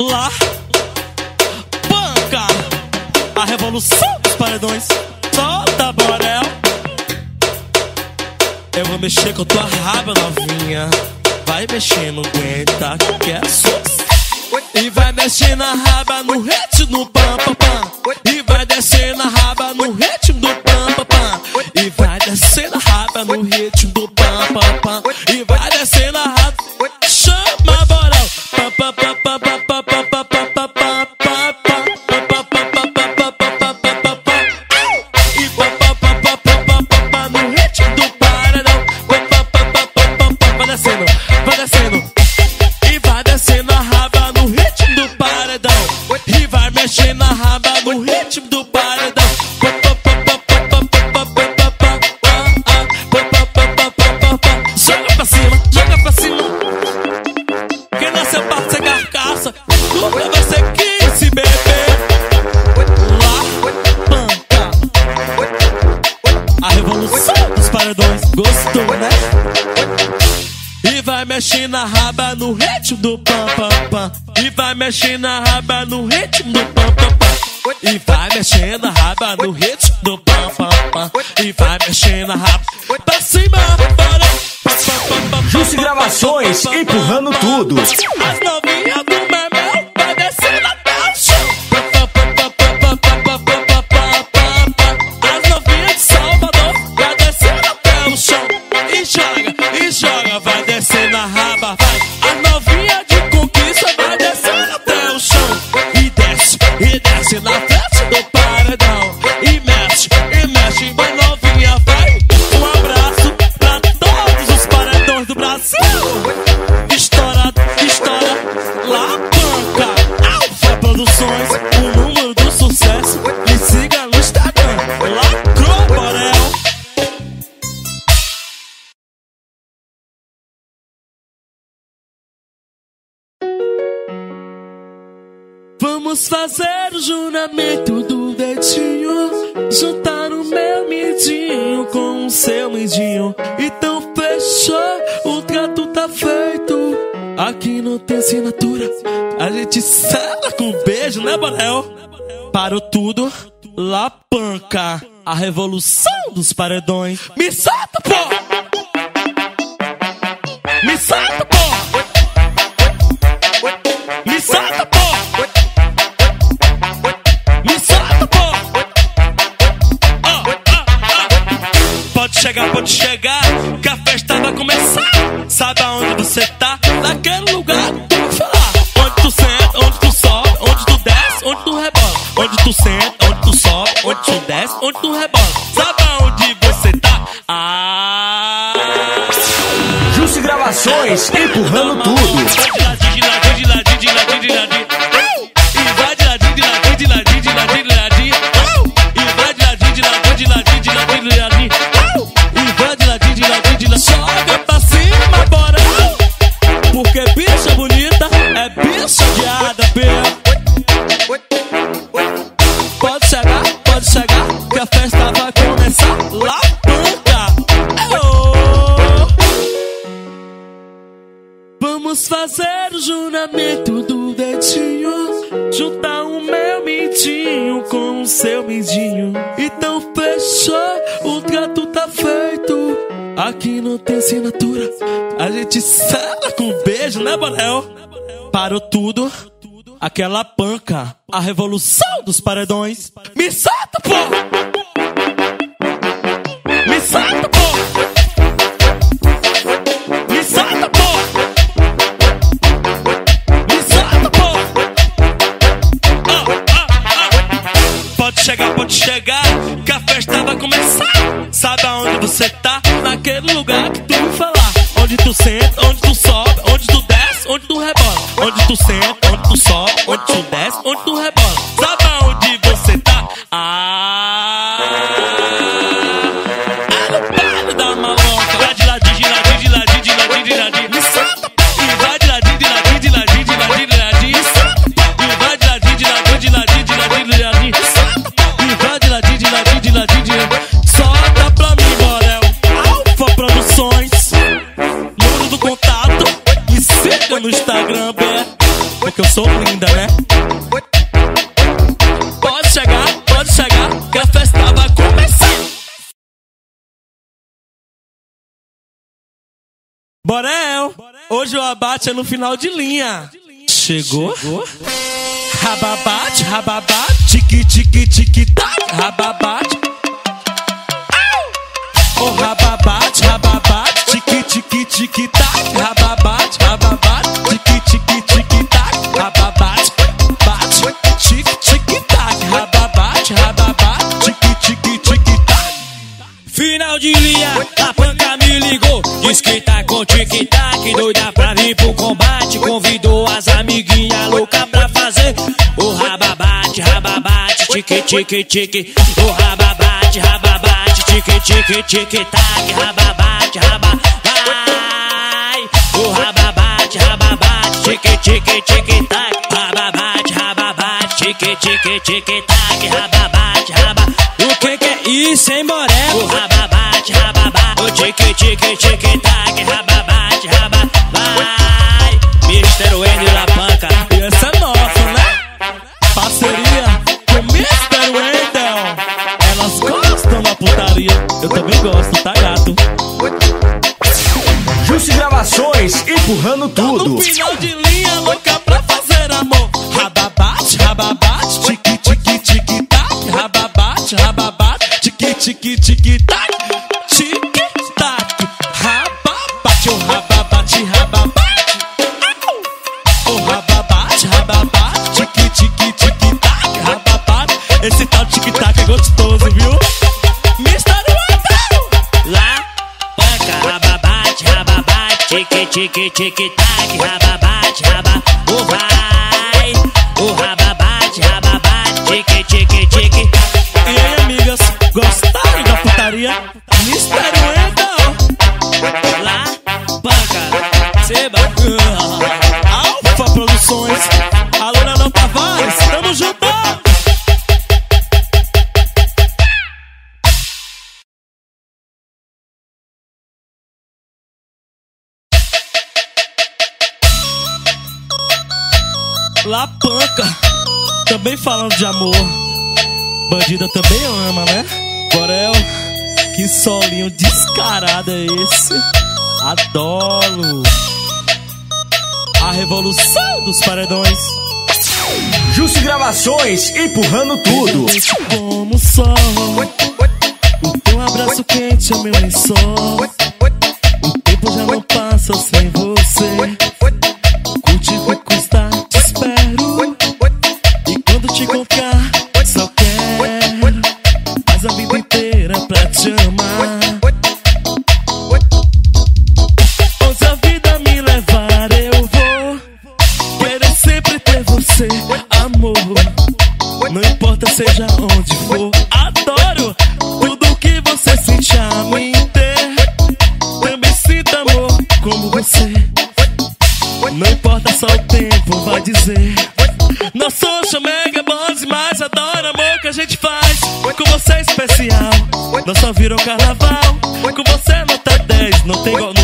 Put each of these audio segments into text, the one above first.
lá. Panca, a revolução dos paredões. Solta, Borel. Eu vou mexer com tua raba novinha. Vai mexer, não aguenta, que é. E vai mexer na raba no ritmo do pam pam pam. E vai descer na raba no ritmo do pam pam pam. E vai descer na raba no ritmo do Dos paredões. Gostou, né? E vai mexer na raba no ritmo do pam pam pam. E vai mexer na raba no ritmo do pam pam pam. E vai mexendo a raba no ritmo do pam pam pam. E vai mexendo a raba pra cima, para. Jusce Gravações, empurrando tudo. As novinhas Vamos fazer o juramento do dedinho. Juntar o meu midinho com o seu midinho. Então fechou, o trato tá feito. Aqui não tem assinatura. A gente sela com beijo, né, Borel? Parou tudo, lá panca. A revolução dos paredões. Me solta, pô! Me solta, pô! Pode chegar, pode chegar, que a festa vai começar. Sabe aonde você tá? Naquele lugar tu vai falar. Onde tu senta, onde tu sobe, onde tu desce, onde tu rebola. Onde tu senta, onde tu sobe, onde tu desce, onde tu rebola. Sabe aonde você tá? Ah! Jusce Gravações, empurrando tudo. Ladinho. Joga pra cima, bora. Porque bicha bonita é bicha de ADP. Pode chegar, pode chegar, que a festa vai começar. Lá panca. Oh. Vamos fazer o juramento do dedinho. Juntar o meu midinho com o seu midinho. Então fechou, o. Tem assinatura. A gente sela com um beijo, né, Borel? Parou tudo. Aquela panca, a revolução dos paredões. Me solta, pô! Sabe aonde você tá? Ah! Borel, hoje o abate é no final de linha. Chegou? Rababate, rababate, tique, tique, tique, tac, rababate. Oh, rababate, rababate, tique, tique, tique, tac, rababate, rababate, tique, tique, tique, Diz que tá com tic-tac, doida pra vir pro combate. Convidou as amiguinhas louca pra fazer o rababate, rababate, tique-tique-tique. O rababate, rababate, tique-tique-tique-tac. Rababate, rababate. O rababate, rababate, tique-tique-tique-tac. Rababate, rababate, tique-tique-tique-tac. Rababate, rababate. O que que é isso, hein, Moré? O rababate, rababate, o tique, tique, tique, tac, rababate, rababate. Mister Wendy La Panca. E essa é nossa, né? Parceria com Mr. Wendell. Elas gostam da putaria. Eu também gosto, tá gato? Jusce Gravações, empurrando tudo. No tal tic-tac é gostoso, viu? Mr. Wendell. Lá, panca, rababate, rababate, tique, tique, tique, tac, rababate, rababate. O vai, o rababate, rababate, tique, tique, tique. E aí, amigas, gostaram da putaria? La Panca, também falando de amor. Bandida também ama, né? Borel, que solinho descarado é esse? Adoro! A revolução dos paredões. Jusce Gravações, empurrando tudo. Como sol, o teu abraço quente é meu lençol. O tempo já não passa sem Social mega bom demais, adoro amor que a gente faz. Com você é especial, nossa virou carnaval. Com você nota 10, não tem, igual,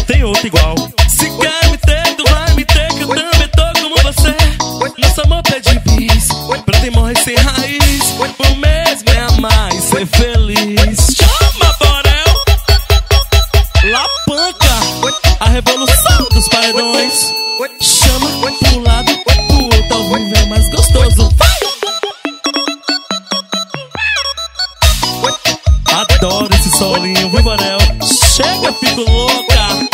Adoro esse solinho, viu, Borel? Chega, fico louca.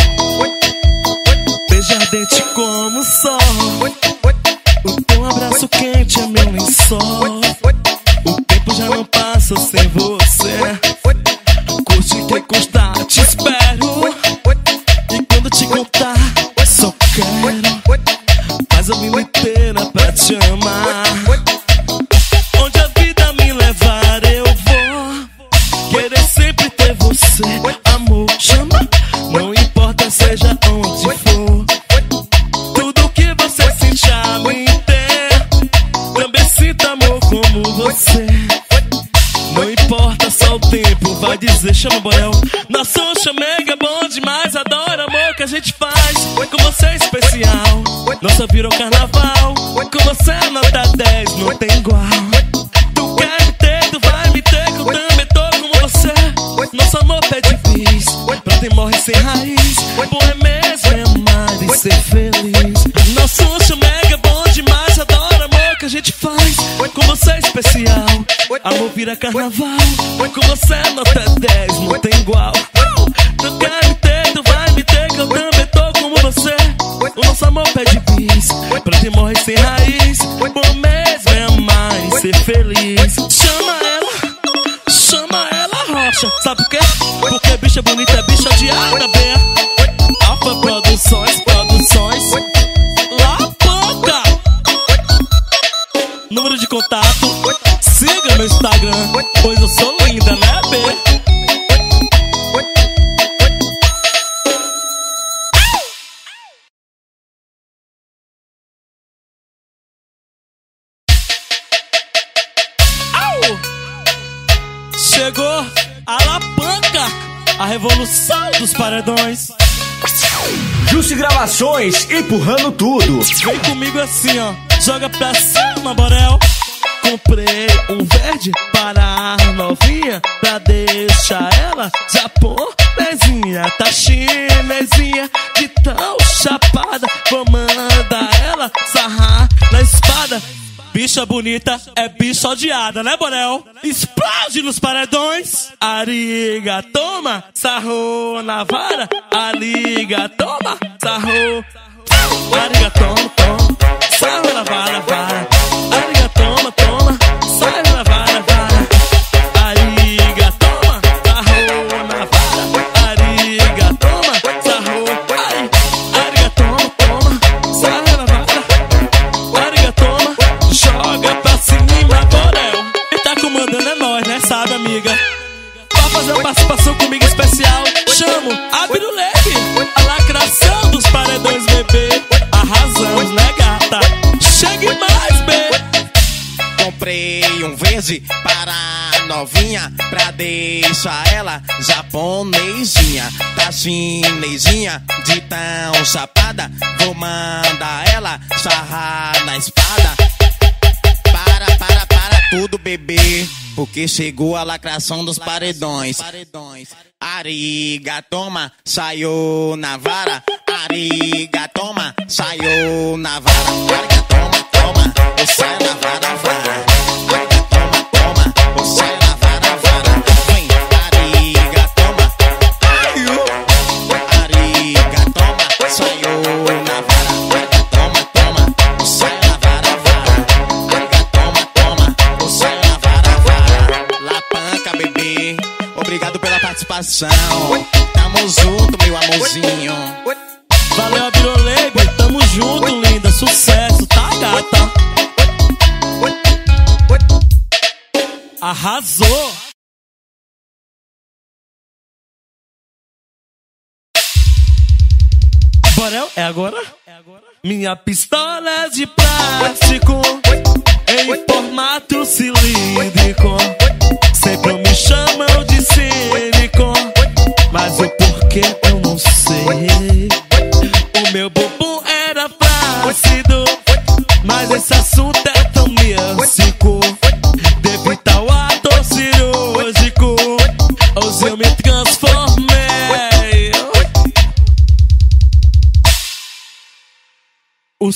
Chama Borel. Nosso chamega é bom demais, adoro amor que a gente faz. Com você é especial, nossa virou carnaval. Vira carnaval. Com você nota 10, não tem igual. Tu quer me ter, tu vai me ter, que eu também tô como você. O nosso amor pede bis, pra te morrer sem raiz. Bom mesmo é mais ser feliz. Chama ela, chama ela, rocha. Sabe por quê? Porque bicha bonita é bicha de bê. Alfa Produções. Siga meu Instagram, pois eu sou linda, né, B? Chegou a Lapanca, a revolução dos paredões. Jusce Gravações, empurrando tudo. Vem comigo assim, ó. Joga pra cima, Borel. Comprei um verde para a novinha, pra deixar ela japonesinha. Tá chinesinha, de tão chapada. Vou mandar ela sarrar na espada. Bicha bonita é bicha odiada, né, Borel? Explode nos paredões. Ariga, toma, sarrou na vara. Ariga, toma, sarrou. Ariga, toma, toma, sarrou na vara, vara. Pra deixar ela japonesinha. Tá chinesinha de tão chapada Vou mandar ela sarrar na espada. Para, para, para tudo, bebê Porque chegou a lacração dos paredões. Ariga, toma, saiu na vara. Ariga, toma, saiu na vara. Ariga, toma, toma, saio na vara, vara participação Tamo junto, meu amorzinho Valeu, Abiroleibe, tamo junto, linda. Sucesso, tá, gata? Arrasou! Borel, é agora? Minha pistola é de plástico em formato cilíndrico. Sempre me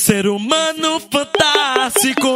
ser humano fantástico,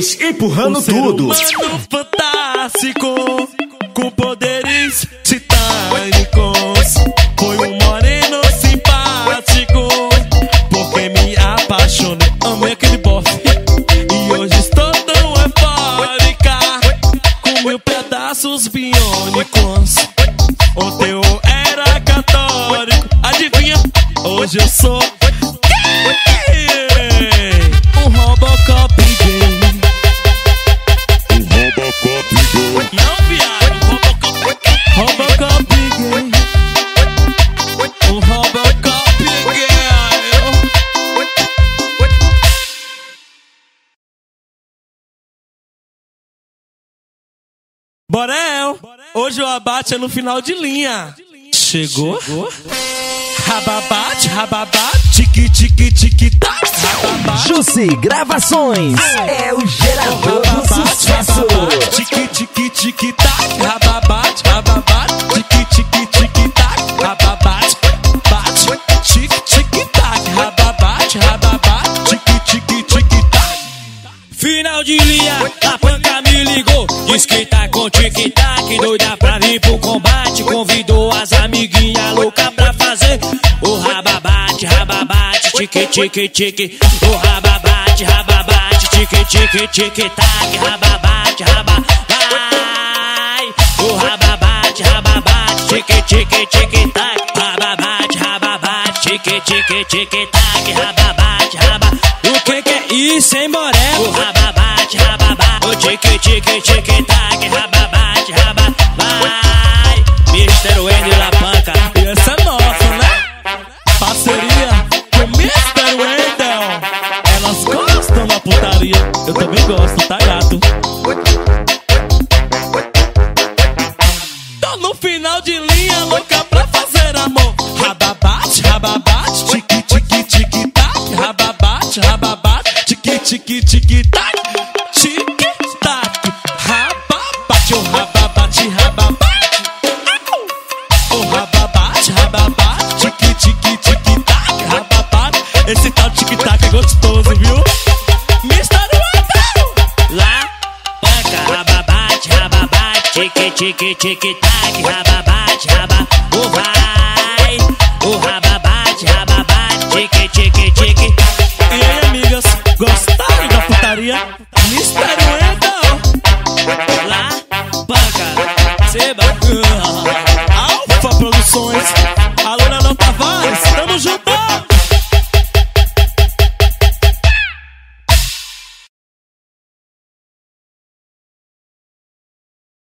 3, empurrando o tudo. Humano fantástico, com poderes titânicos. Foi um moreno simpático, porque me apaixonei. Amei aquele Borel, hoje o abate é no final de linha. Chegou? Rababate, rababate, tique, tique, tique, tá. Jussi Gravações é o gerador do rababate, sucesso. rababate, tique, tique, tique, tá. Rababate, rababate, tique, tique, tique, tá. Rababate, bate, tique, tique, tá. Rababate, rababate, tique, tique, tique, tá. Final de linha, a panca me ligou. Diz que tic-tac, doida pra vir pro combate. Convidou as amiguinhas louca pra fazer o rababate, rababate, tique-tique-tique. O rababate, rababate, tique-tique-tique-tac. Rababate, rababate. O rababate, rababate, tique-tique-tique-tac. Rababate, rababate, tique-tique-tique-tac. Rababate, rababate. O que que é isso, hein, Moré? O rababate, rababate. O tique-tique-tique-tac. Rababate, Tique, tique, tac, raba, bate, raba, o vai. O raba, bate, raba, bate, tique, tique, tique. E aí, amigas, gostaram da putaria?